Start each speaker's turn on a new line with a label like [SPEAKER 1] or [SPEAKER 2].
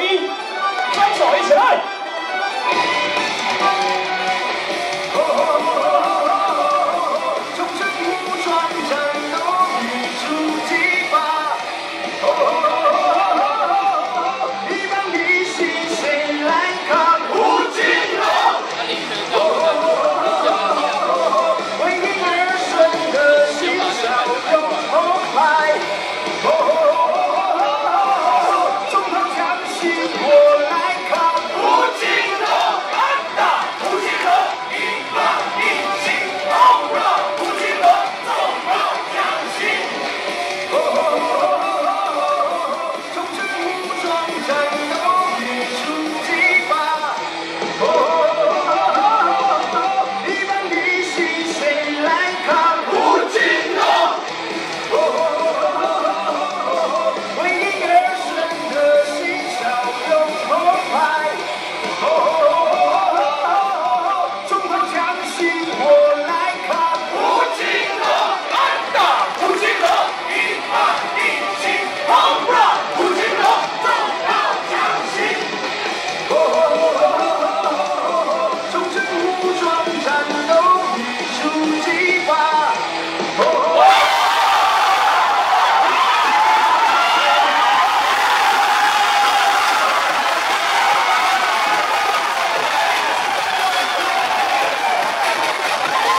[SPEAKER 1] 一，双手一起来。